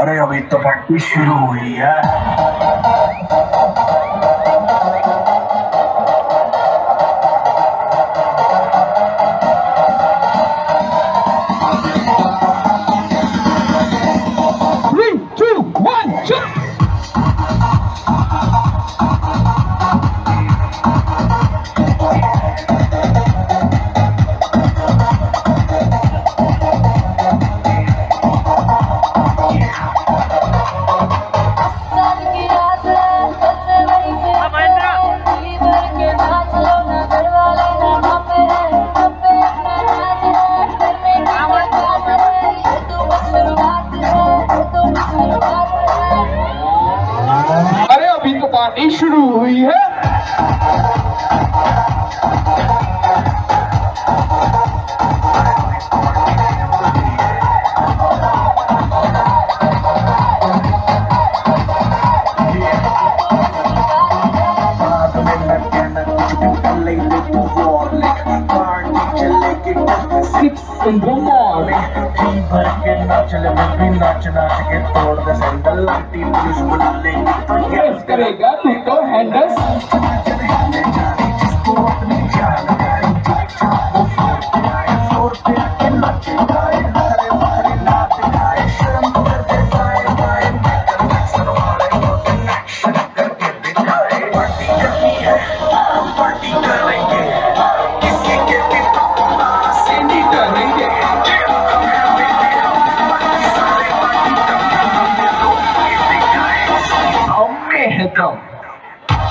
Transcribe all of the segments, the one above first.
अरे अभी तो प्रैक्टिस शुरू हुई है। शुरू हुई है। Six मैं भी नाच नाच के तोड़ दे सैंडल आंटी पुलिस बुला लेगी तो yes करेगा।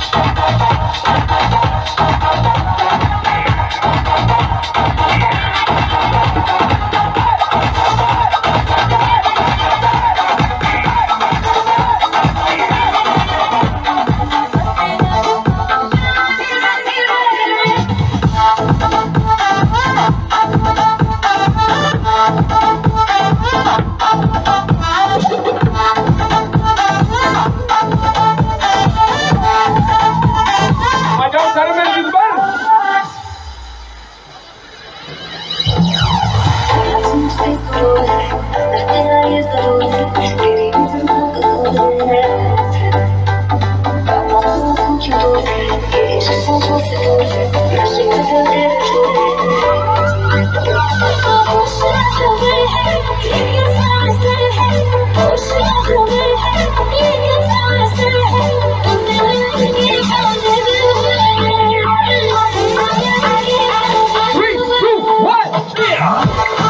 Thank you. Three, two, one, yeah!